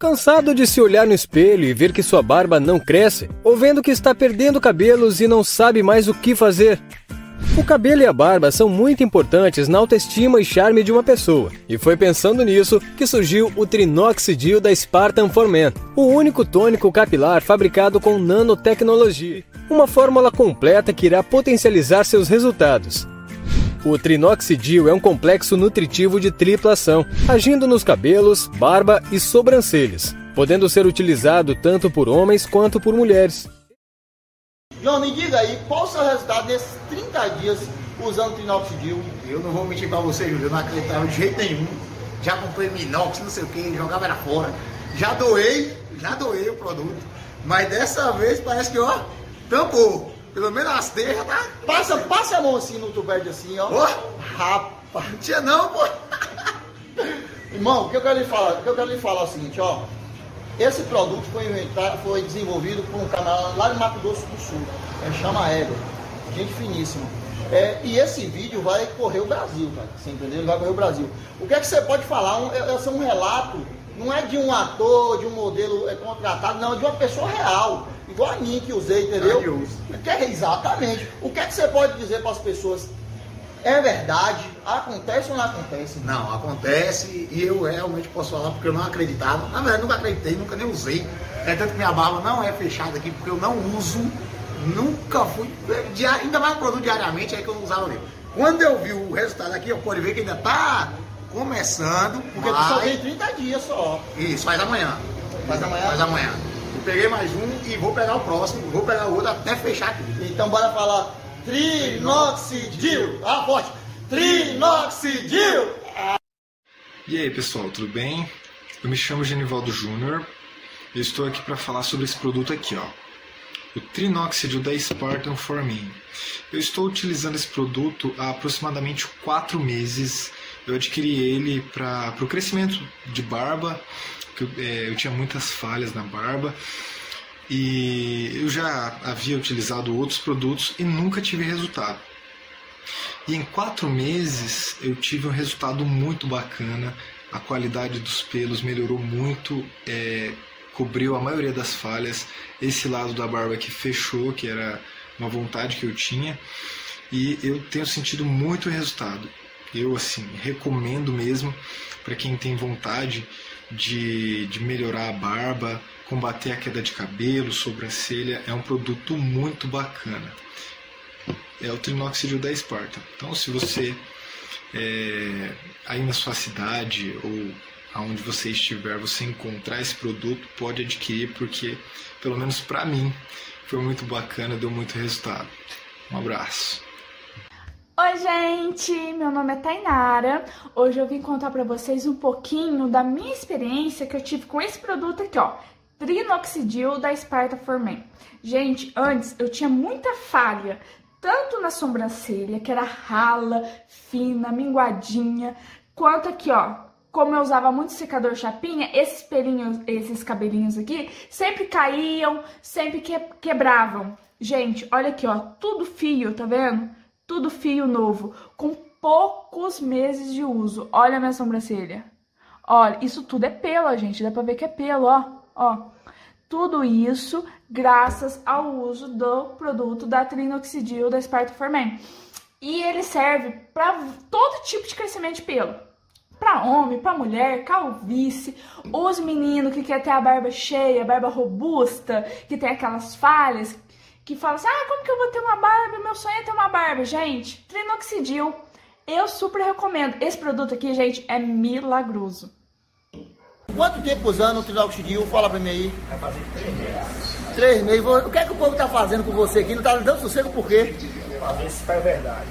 Cansado de se olhar no espelho e ver que sua barba não cresce, ou vendo que está perdendo cabelos e não sabe mais o que fazer? O cabelo e a barba são muito importantes na autoestima e charme de uma pessoa, e foi pensando nisso que surgiu o Trinoxidil da Spartan for o único tônico capilar fabricado com nanotecnologia, uma fórmula completa que irá potencializar seus resultados. O trinoxidil é um complexo nutritivo de tripla ação, agindo nos cabelos, barba e sobrancelhas, podendo ser utilizado tanto por homens quanto por mulheres. João, me diga aí, qual o seu resultado nesses 30 dias usando trinoxidil? Eu não vou mentir pra você, Júlio, eu não acreditava de jeito nenhum. Já comprei minox, não sei o que, jogava era fora. Já doei, já doei o produto. Mas dessa vez parece que, ó, tampou. Pelo menos as terras, tá? Passa, passa a mão assim no tubete assim, ó. Ó, Rapaz. não tinha não, pô. Irmão, o que eu quero lhe falar? O que eu quero lhe falar é o seguinte, ó. Esse produto foi inventado, foi desenvolvido por um canal lá de Mato Grosso do Sul. É, chama Ego. Gente finíssima. É, e esse vídeo vai correr o Brasil, cara. Você entendeu? Ele vai correr o Brasil. O que é que você pode falar? Um, é, é um relato, não é de um ator, de um modelo é, contratado, não, é de uma pessoa real. Igual a mim que usei, entendeu? Eu uso. Que é exatamente. O que é que você pode dizer para as pessoas? É verdade? Acontece ou não acontece? Não, acontece e eu realmente posso falar porque eu não acreditava. Na verdade, nunca acreditei, nunca nem usei. É tanto que minha barba não é fechada aqui porque eu não uso, nunca fui. ainda mais produto diariamente, é que eu não usava mesmo. Quando eu vi o resultado aqui, eu pode ver que ainda tá começando. Porque tu só mas- tem 30 dias só. Isso, faz amanhã. Faz amanhã? Faz amanhã. Eu peguei mais um e vou pegar o próximo, vou pegar o outro até fechar aqui. Então bora falar trinoxidil. Ah, forte. Trinoxidil. E aí pessoal, tudo bem? Eu me chamo Genivaldo Júnior e eu estou aqui para falar sobre esse produto aqui, ó. O Trinoxidil da Spartan for Me. Eu estou utilizando esse produto há aproximadamente 4 meses. Eu adquiri ele para o crescimento de barba, que eu, é, eu tinha muitas falhas na barba. E eu já havia utilizado outros produtos e nunca tive resultado. E em quatro meses eu tive um resultado muito bacana. A qualidade dos pelos melhorou muito, é, cobriu a maioria das falhas. Esse lado da barba que fechou, que era uma vontade que eu tinha, e eu tenho sentido muito resultado. Eu assim recomendo mesmo para quem tem vontade de, de melhorar a barba, combater a queda de cabelo, sobrancelha. É um produto muito bacana é o trinoxidil da Esparta. Então, se você é, aí na sua cidade ou aonde você estiver, você encontrar esse produto, pode adquirir porque, pelo menos para mim, foi muito bacana, deu muito resultado. Um abraço. Oi, gente! Meu nome é Tainara. Hoje eu vim contar pra vocês um pouquinho da minha experiência que eu tive com esse produto aqui, ó. Trinoxidil da Sparta for Men. Gente, antes eu tinha muita falha, tanto na sobrancelha, que era rala, fina, minguadinha, quanto aqui, ó. Como eu usava muito secador chapinha, esses pelinhos, esses cabelinhos aqui, sempre caíam, sempre que, quebravam. Gente, olha aqui, ó, tudo fio, tá vendo? Tudo fio novo, com poucos meses de uso. Olha a minha sobrancelha. Olha, isso tudo é pelo, gente. Dá pra ver que é pelo, ó. Ó. Tudo isso graças ao uso do produto da Trinoxidil da Sparta for Men. E ele serve para todo tipo de crescimento de pelo. Para homem, para mulher, calvície, os meninos que quer ter a barba cheia, barba robusta, que tem aquelas falhas, que fala assim: "Ah, como que eu vou ter uma barba? Meu sonho é ter barba". Gente, Trinoxidil, eu super recomendo. Esse produto aqui, gente, é milagroso. Quanto tempo usando o trinoxidil? Fala pra mim aí. Vai fazer três meses. Três meses. O que é que o povo tá fazendo com você aqui? Não tá dando sossego por quê? Pra ver se é verdade.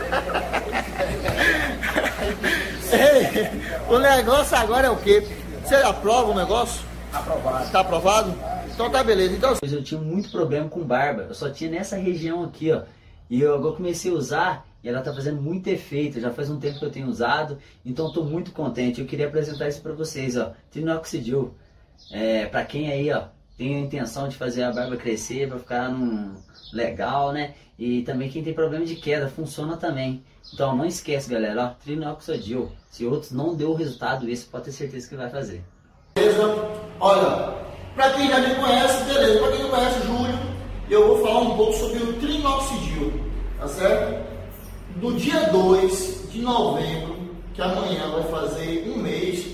Ei, o negócio agora é o quê? Você aprova o negócio? Aprovado. Tá aprovado? Então tá beleza. Então eu tinha muito problema com barba. Eu só tinha nessa região aqui, ó. E eu agora comecei a usar e ela tá fazendo muito efeito. Já faz um tempo que eu tenho usado, então tô muito contente. Eu queria apresentar isso para vocês, ó. Trinoxidil. É, para quem aí, ó, tem a intenção de fazer a barba crescer, para ficar num legal, né? E também quem tem problema de queda, funciona também. Então não esquece, galera, ó, Trinoxidil. Se outros não deu o resultado, esse pode ter certeza que vai fazer. Beleza? Olha, para quem já me conhece, beleza. Para quem não conhece, Júlio, eu vou falar um pouco sobre o trinoxidil, tá certo? Do dia 2 de novembro, que amanhã vai fazer um mês,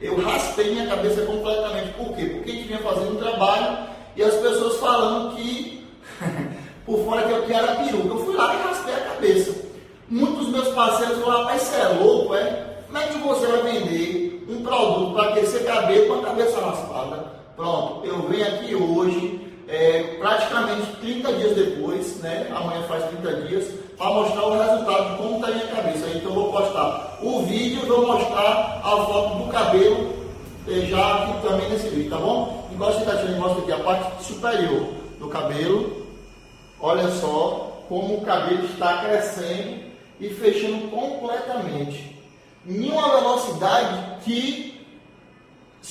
eu raspei minha cabeça completamente. Por quê? Porque a gente vinha fazendo um trabalho e as pessoas falando que por fora que eu era peruca. Eu fui lá e raspei a cabeça. Muitos meus parceiros falaram, rapaz, você é louco, é? Como é que você vai vender um produto para aquecer cabelo com a cabeça raspada? Pronto, eu venho aqui hoje, é, praticamente 30 dias depois, né? Amanhã faz 30 dias, para mostrar o resultado de como está a minha cabeça. Então eu vou postar o vídeo e vou mostrar a foto do cabelo é, já aqui também nesse vídeo, tá bom? Igual você está tirando, mostra aqui a parte superior do cabelo. Olha só como o cabelo está crescendo e fechando completamente. Em uma velocidade que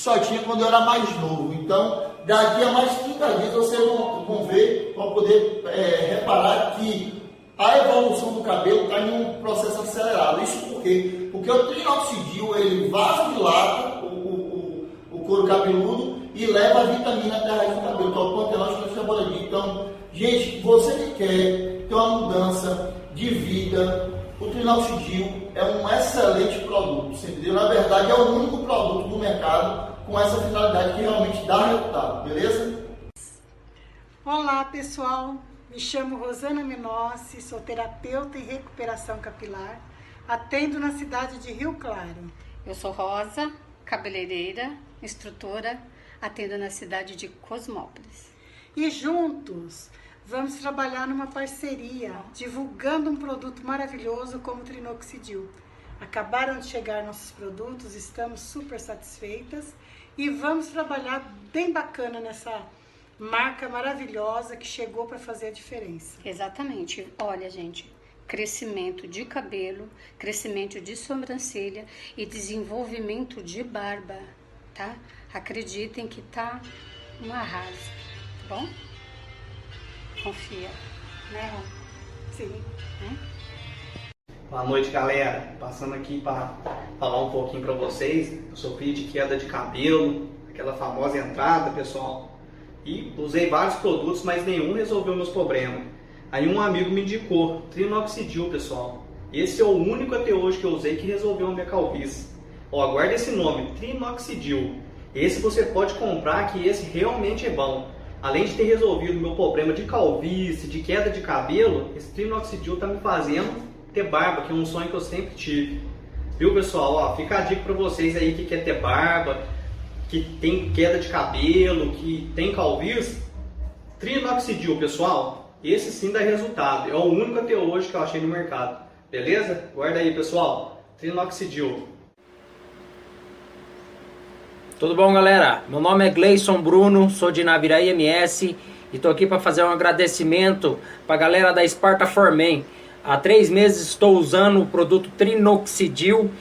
só tinha quando eu era mais novo. Então, daqui a mais 30 dias vocês vão, vão ver, vão poder é, reparar que a evolução do cabelo está em um processo acelerado. Isso por quê? Porque o trinoxidil ele vasodilata o, o, o, o couro cabeludo e leva a vitamina até a raiz do cabelo, que é o pantenol de Então, gente, você que quer ter uma mudança de vida, o trinoxidil é um excelente produto, entendeu? Na verdade, é o único produto do mercado com essa finalidade que realmente dá resultado, beleza? Olá, pessoal. Me chamo Rosana Menossi, sou terapeuta em recuperação capilar, atendo na cidade de Rio Claro. Eu sou Rosa, cabeleireira, instrutora, atendo na cidade de Cosmópolis. E juntos vamos trabalhar numa parceria, divulgando um produto maravilhoso como o Trinoxidil. Acabaram de chegar nossos produtos, estamos super satisfeitas e vamos trabalhar bem bacana nessa marca maravilhosa que chegou para fazer a diferença. Exatamente. Olha, gente, crescimento de cabelo, crescimento de sobrancelha e desenvolvimento de barba, tá? Acreditem que tá um arraso, tá bom? Confia, né, Ron? Sim. Boa noite, galera. Passando aqui para falar um pouquinho para vocês. Eu sofri de queda de cabelo, aquela famosa entrada, pessoal e usei vários produtos, mas nenhum resolveu meus problemas. Aí um amigo me indicou Trinoxidil, pessoal. Esse é o único até hoje que eu usei que resolveu a minha calvície. Ó, aguarda esse nome, Trinoxidil. Esse você pode comprar que esse realmente é bom. Além de ter resolvido meu problema de calvície, de queda de cabelo, esse Trinoxidil está me fazendo ter barba, que é um sonho que eu sempre tive. Viu, pessoal? Ó, fica a dica para vocês aí que quer ter barba, que tem queda de cabelo, que tem calvície, trinoxidil, pessoal, esse sim dá resultado. É o único até hoje que eu achei no mercado. Beleza? Guarda aí, pessoal. Trinoxidil. Tudo bom, galera? Meu nome é Gleison Bruno, sou de Naviraí MS e estou aqui para fazer um agradecimento para a galera da Sparta Formen. Há três meses estou usando o produto Trinoxidil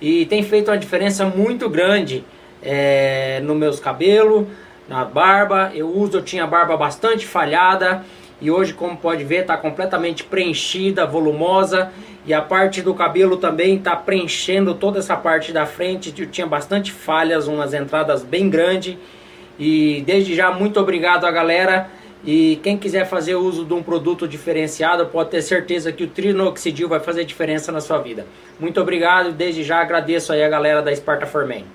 e tem feito uma diferença muito grande é, no meus cabelos, na barba. Eu uso, eu tinha a barba bastante falhada e hoje, como pode ver, está completamente preenchida, volumosa e a parte do cabelo também está preenchendo toda essa parte da frente. Eu tinha bastante falhas, umas entradas bem grandes e desde já muito obrigado a galera. E quem quiser fazer uso de um produto diferenciado, pode ter certeza que o Trinoxidil vai fazer diferença na sua vida. Muito obrigado desde já agradeço aí a galera da Sparta Formen.